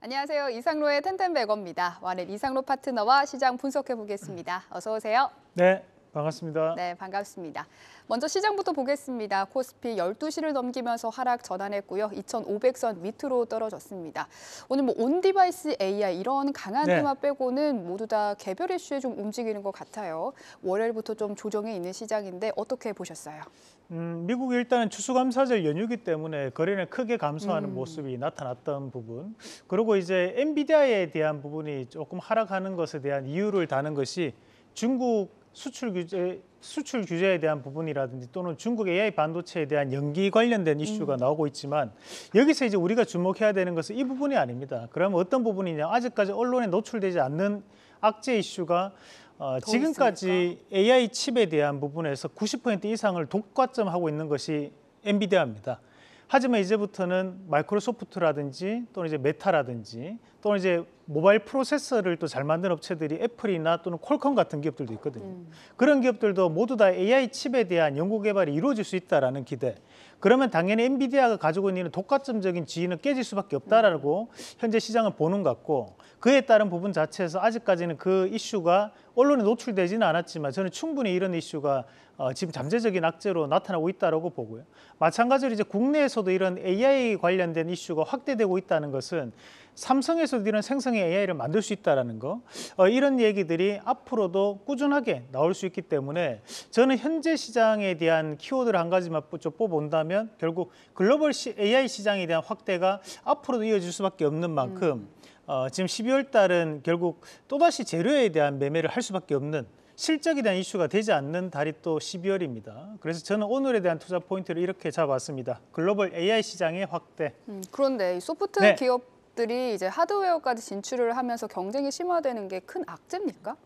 안녕하세요. 이상로의 텐텐배거입니다. 와우넷 이상로 파트너와 시장 분석해 보겠습니다. 어서 오세요. 네, 반갑습니다. 네, 반갑습니다. 먼저 시장부터 보겠습니다. 코스피 12시를 넘기면서 하락 전환했고요. 2,500선 밑으로 떨어졌습니다. 오늘 뭐 on-device AI 이런 강한 네. 테마 빼고는 모두 다 개별 이슈에 좀 움직이는 것 같아요. 월요일부터 좀 조정이 있는 시장인데 어떻게 보셨어요? 음, 미국이 일단은 추수감사절 연휴기 때문에 거래는 크게 감소하는 음. 모습이 나타났던 부분. 그리고 이제 엔비디아에 대한 부분이 조금 하락하는 것에 대한 이유를 다는 것이 중국 수출 규제 수출 규제에 대한 부분이라든지 또는 중국 AI 반도체에 대한 연기 관련된 이슈가 음. 나오고 있지만 여기서 이제 우리가 주목해야 되는 것은 이 부분이 아닙니다. 그러면 어떤 부분이냐? 아직까지 언론에 노출되지 않는 악재 이슈가 어, 더 지금까지 AI 칩에 대한 부분에서 90% 이상을 독과점하고 있는 것이 엔비디아입니다. 하지만 이제부터는 마이크로소프트라든지 또는 이제 메타라든지 또는 이제 모바일 프로세서를 또 잘 만드는 업체들이 애플이나 또는 퀄컴 같은 기업들도 있거든요. 음. 그런 기업들도 모두 다 AI 칩에 대한 연구 개발이 이루어질 수 있다라는 기대. 그러면 당연히 엔비디아가 가지고 있는 독과점적인 지위는 깨질 수밖에 없다라고 현재 시장은 보는 것 같고 그에 따른 부분 자체에서 아직까지는 그 이슈가 언론에 노출되지는 않았지만 저는 충분히 이런 이슈가 어, 지금 잠재적인 악재로 나타나고 있다라고 보고요. 마찬가지로 이제 국내에서도 이런 AI 관련된 이슈가 확대되고 있다는 것은 삼성에서도 이런 생성의 AI를 만들 수 있다라는 거 어, 이런 얘기들이 앞으로도 꾸준하게 나올 수 있기 때문에 저는 현재 시장에 대한 키워드를 한 가지만 좀 뽑아본다면 결국 글로벌 시, AI 시장에 대한 확대가 앞으로도 이어질 수밖에 없는 만큼 어, 지금 12월 달은 결국 또다시 재료에 대한 매매를 할 수밖에 없는 실적에 대한 이슈가 되지 않는 달이 또 12월입니다. 그래서 저는 오늘에 대한 투자 포인트를 이렇게 잡았습니다. 글로벌 AI 시장의 확대. 음, 그런데 이 소프트 네. 기업들이 이제 하드웨어까지 진출을 하면서 경쟁이 심화되는 게 큰 악재입니까?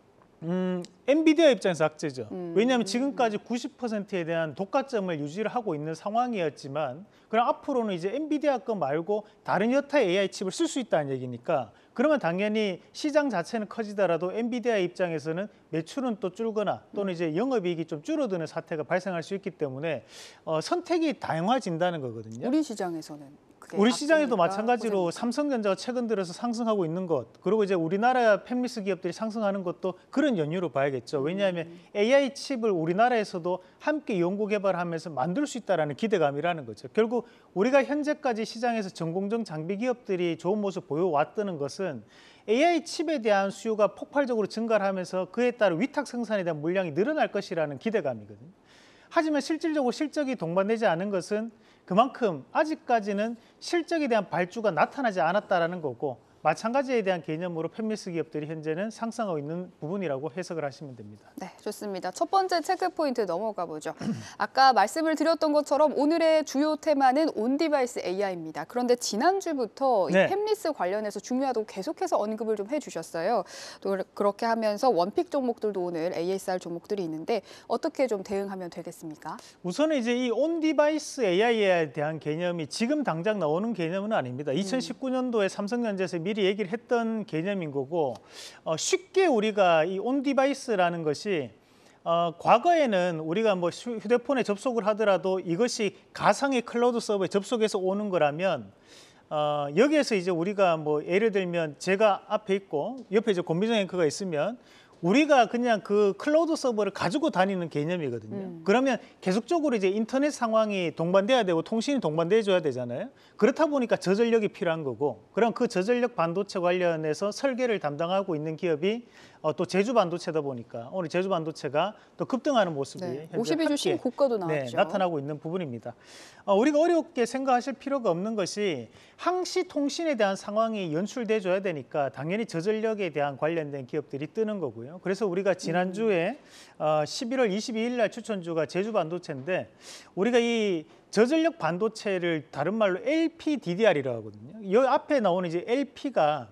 음, 엔비디아 입장에서 악재죠. 음. 왜냐하면 지금까지 90%에 대한 독과점을 유지를 하고 있는 상황이었지만 그럼 앞으로는 이제 엔비디아 거 말고 다른 여타의 AI 칩을 쓸 수 있다는 얘기니까 그러면 당연히 시장 자체는 커지더라도 엔비디아 입장에서는 매출은 또 줄거나 또는 이제 영업이익이 좀 줄어드는 사태가 발생할 수 있기 때문에 어, 선택이 다양화진다는 거거든요. 우리 시장에서는 우리 시장에도? 마찬가지로? 삼성전자가 최근 들어서 상승하고 있는 것 그리고 이제 우리나라 팹리스 기업들이 상승하는 것도 그런 연유로 봐야겠죠. 왜냐하면 AI 칩을 우리나라에서도 함께 연구 개발하면서 만들 수 있다라는 기대감이라는 거죠. 결국 우리가 현재까지 시장에서 전공정 장비 기업들이 좋은 모습 보여왔다는 것은 AI 칩에 대한 수요가 폭발적으로 증가를 하면서 그에 따른 위탁 생산에 대한 물량이 늘어날 것이라는 기대감이거든요. 하지만 실질적으로 실적이 동반되지 않은 것은 그만큼 아직까지는 실적에 대한 발주가 나타나지 않았다라는 거고 마찬가지에 대한 개념으로 팹리스 기업들이 현재는 상승하고 있는 부분이라고 해석을 하시면 됩니다. 네, 좋습니다. 첫 번째 체크 포인트 넘어가 보죠. 아까 말씀을 드렸던 것처럼 오늘의 주요 테마는 on-device AI입니다. 그런데 지난주부터 네. 이 팹리스 관련해서 중요하다고 계속해서 언급을 좀 해주셨어요. 또 그렇게 하면서 one pick 종목들도 오늘 ASR 종목들이 있는데 어떻게 좀 대응하면 되겠습니까? 우선은 이제 이 on-device AI에 대한 개념이 지금 당장 나오는 개념은 아닙니다. 2019년도에 삼성전자에서 미리 얘기를 했던 개념인 거고 어, 쉽게 우리가 이 on-device라는 것이 어, 과거에는 우리가 뭐 휴- 휴대폰에 접속을 하더라도 이것이 가상의 클라우드 서버에 접속해서 오는 거라면 어, 여기에서 이제 우리가 뭐 예를 들면 제가 앞에 있고 옆에 이제 권비정 앵커가 있으면 우리가 그냥 그 클라우드 서버를 가지고 다니는 개념이거든요. 음. 그러면 계속적으로 이제 인터넷 상황이 동반돼야 되고 통신이 동반돼 줘야 되잖아요. 그렇다 보니까 저전력이 필요한 거고 그럼 그 저전력 반도체 관련해서 설계를 담당하고 있는 기업이 어, 또 제주 반도체다 보니까 오늘 제주 반도체가 또 급등하는 모습이 네, 현재 52주 함께 신고가도 네, 나왔죠. 나타나고 있는 부분입니다. 어, 우리가 어렵게 생각하실 필요가 없는 것이 항시 통신에 대한 상황이 연출돼 줘야 되니까 당연히 저전력에 대한 관련된 기업들이 뜨는 거고요. 그래서 우리가 지난주에 어, 11월 22일 날 추천주가 제주 반도체인데 우리가 이 저전력 반도체를 다른 말로 LPDDR이라고 하거든요. 이 앞에 나오는 이제 LP가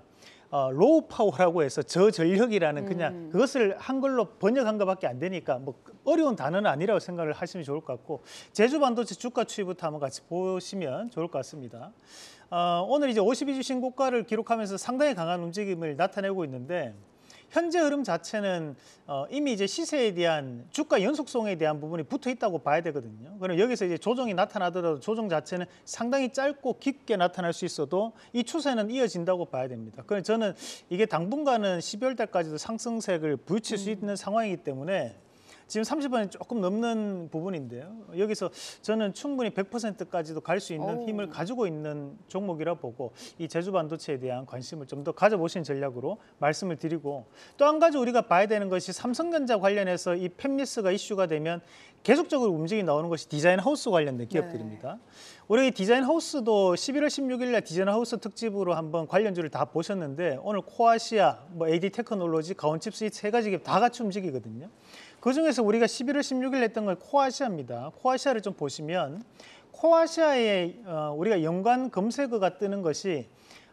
어, low power라고 해서 저전력이라는 그냥 음. 그것을 한글로 번역한 것밖에 안 되니까 뭐 어려운 단어는 아니라고 생각을 하시면 좋을 것 같고 제주 반도체 주가 추이부터 한번 같이 보시면 좋을 것 같습니다. 어, 오늘 이제 52주 신고가를 기록하면서 상당히 강한 움직임을 나타내고 있는데 현재 흐름 자체는 어, 이미 이제 시세에 대한 주가 연속성에 대한 부분이 붙어 있다고 봐야 되거든요. 그럼 여기서 이제 조정이 나타나더라도 조정 자체는 상당히 짧고 깊게 나타날 수 있어도 이 추세는 이어진다고 봐야 됩니다. 그래서 저는 이게 당분간은 12월 달까지도 상승세를 부딪힐 수 있는 상황이기 때문에 지금 30원이 조금 넘는 부분인데요. 여기서 저는 충분히 100%까지도 갈 수 있는 오. 힘을 가지고 있는 종목이라 보고 이 제주 반도체에 대한 관심을 좀 더 가져보시는 전략으로 말씀을 드리고 또 한 가지 우리가 봐야 되는 것이 삼성전자 관련해서 이 fabless가 이슈가 되면 계속적으로 움직이 나오는 것이 design house 관련된 기업들입니다. 우리 이 design house도 11월 16일 날 design house 특집으로 한번 관련주를 다 보셨는데 오늘 코아시아, 뭐 AD 테크놀로지, 가온칩스 이 세 가지 기업 다 같이 움직이거든요. 그 중에서 우리가 11월 16일 했던 건 코아시아입니다. 코아시아를 좀 보시면 코아시아에 어, 우리가 연관 검색어가 뜨는 것이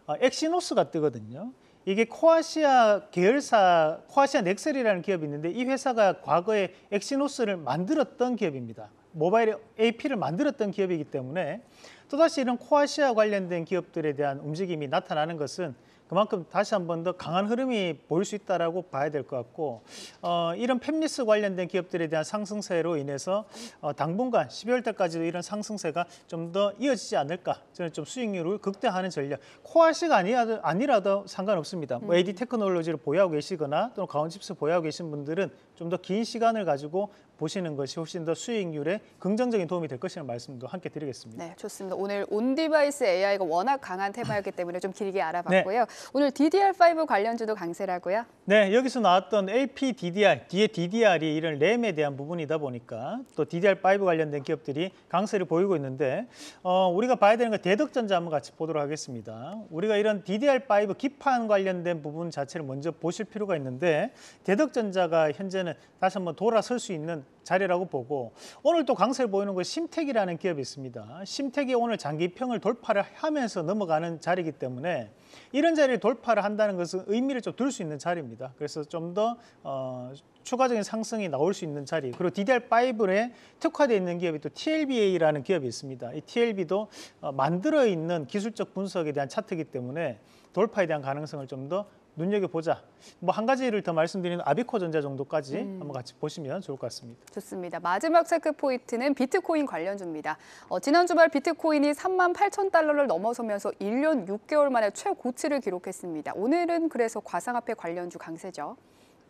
어, 엑시노스가 뜨거든요. 이게 코아시아 계열사 코아시아 넥셀이라는 기업이 있는데 이 회사가 과거에 엑시노스를 만들었던 기업입니다. 모바일 AP를 만들었던 기업이기 때문에 또다시 이런 코아시아 관련된 기업들에 대한 움직임이 나타나는 것은 그만큼 다시 한 번 더 강한 흐름이 보일 수 있다라고 봐야 될 것 같고 어, 이런 팹리스 관련된 기업들에 대한 상승세로 인해서 어, 당분간 12월 달까지도 이런 상승세가 좀 더 이어지지 않을까. 저는 좀 수익률을 극대화하는 전략. 코아시아가 아니라도, 아니라도 상관없습니다. 뭐 AD 테크놀로지를 보유하고 계시거나 또는 가온칩스 보유하고 계신 분들은 좀 더 긴 시간을 가지고 보시는 것이 훨씬 더 수익률에 긍정적인 도움이 될 것이라는 말씀도 함께 드리겠습니다. 네, 좋습니다. 오늘 on-device AI가 워낙 강한 테마였기 때문에 좀 길게 네. 알아봤고요. 오늘 DDR5 관련주도 강세라고요. 네, 여기서 나왔던 LP DDR, 뒤에 DDR이 이런 램에 대한 부분이다 보니까 또 DDR5 관련된 기업들이 강세를 보이고 있는데 어, 우리가 봐야 되는 건 대덕전자 한번 같이 보도록 하겠습니다. 우리가 이런 DDR5 기판 관련된 부분 자체를 먼저 보실 필요가 있는데 대덕전자가 현재는 다시 한번 돌아설 수 있는 자리라고 보고 오늘 또 강세를 보이는 건 심택이라는 기업이 있습니다. 심택이 오늘 장기평을 돌파를 하면서 넘어가는 자리이기 때문에 이런 자리를 돌파를 한다는 것은 의미를 좀 둘 수 있는 자리입니다. 그래서 좀더 어, 추가적인 상승이 나올 수 있는 자리. 그리고 DDR5에 특화되어 있는 기업이 또 TLBA라는 기업이 있습니다. 이 TLB도 어, 만들어 있는 기술적 분석에 대한 차트이기 때문에 돌파에 대한 가능성을 좀 더 눈여겨보자. 뭐 한 가지를 더 말씀드리는 아비코 전자 정도까지 한번 같이 보시면 좋을 것 같습니다. 좋습니다. 마지막 체크 포인트는 비트코인 관련주입니다. 어, 지난 주말 비트코인이 3만 8천 달러를 넘어서면서 1년 6개월 만에 최고치를 기록했습니다. 오늘은 그래서 과상화폐 관련주 강세죠.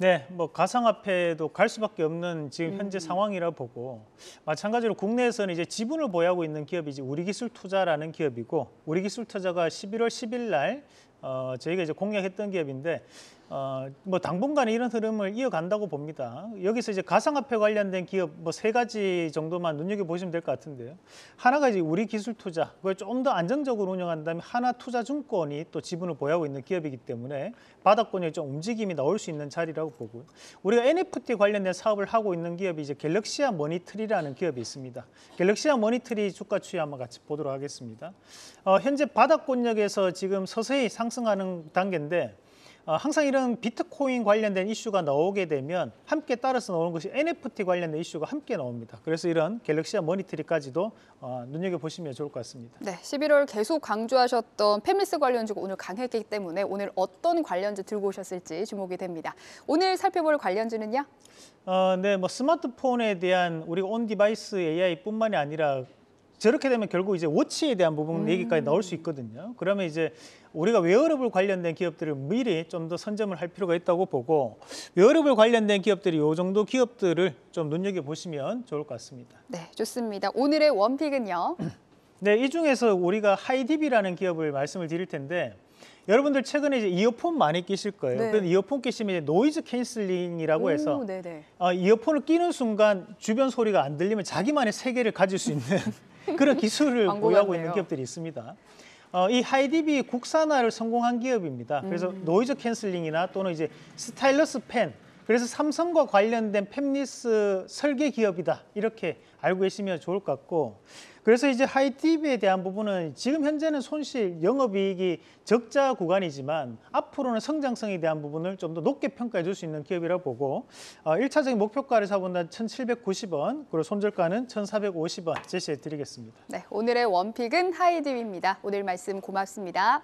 네, 뭐 가상화폐도 갈 수밖에 없는 지금 현재 상황이라 보고 마찬가지로 국내에서는 이제 지분을 보유하고 있는 기업이 이제 우리기술투자라는 기업이고 우리기술투자가 11월 10일 날 어, 저희가 이제 공략했던 기업인데 어, 뭐 당분간 이런 흐름을 이어간다고 봅니다. 여기서 이제 가상화폐 관련된 기업 뭐 세 가지 정도만 눈여겨 보시면 될 것 같은데요. 하나가 이제 우리 기술 투자, 그걸 좀 더 안정적으로 운영한다면 하나 투자증권이 또 지분을 보유하고 있는 기업이기 때문에 바닥권에 좀 움직임이 나올 수 있는 자리라고 보고요. 우리가 NFT 관련된 사업을 하고 있는 기업이 이제 갤럭시아 머니트리라는 기업이 있습니다. 갤럭시아 머니트리 주가 추이 한번 같이 보도록 하겠습니다. 어, 현재 바닥권역에서 지금 서서히 상승하는 단계인데 어, 항상 이런 비트코인 관련된 이슈가 나오게 되면 함께 따라서 나오는 것이 NFT 관련된 이슈가 함께 나옵니다. 그래서 이런 갤럭시아 머니트리까지도 어, 눈여겨보시면 좋을 것 같습니다. 네, 11월 계속 강조하셨던 팹리스 관련주가 오늘 강했기 때문에 오늘 어떤 관련주 들고 오셨을지 주목이 됩니다. 오늘 살펴볼 관련주는요? 어, 네, 뭐 스마트폰에 대한 우리가 on-device AI뿐만이 아니라 저렇게 되면 결국 이제 워치에 대한 부분 얘기까지 나올 수 있거든요. 그러면 이제 우리가 웨어러블 관련된 기업들을 미리 좀 더 선점을 할 필요가 있다고 보고 웨어러블 관련된 기업들이 요 정도 기업들을 좀 눈여겨 보시면 좋을 것 같습니다. 네, 좋습니다. 오늘의 one pick은요? 네, 이 중에서 우리가 하이딥이라는 기업을 말씀을 드릴 텐데 여러분들 최근에 이제 이어폰 많이 끼실 거예요. 네. 이어폰 끼시면 이제 noise cancelling이라고 해서 오, 네네. 어, 이어폰을 끼는 순간 주변 소리가 안 들리면 자기만의 세계를 가질 수 있는 그런 기술을 보유하고. 있는 기업들이 있습니다. 어, 이 하이딥이 국산화를 성공한 기업입니다. 그래서 음. noise cancelling이나 또는 이제 stylus pen 그래서 삼성과 관련된 팹리스 설계 기업이다 이렇게 알고 계시면 좋을 것 같고 그래서 이제 하이딥에 대한 부분은 지금 현재는 손실 영업이익이 적자 구간이지만 앞으로는 성장성에 대한 부분을 좀 더 높게 평가해 줄 수 있는 기업이라 보고 어, 1차적인 목표가를 사본다면 1,790원 그리고 손절가는 1,450원 제시해 드리겠습니다. 네, 오늘의 원픽은 하이딥입니다. 오늘 말씀 고맙습니다.